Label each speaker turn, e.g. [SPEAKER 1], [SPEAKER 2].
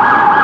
[SPEAKER 1] Ah!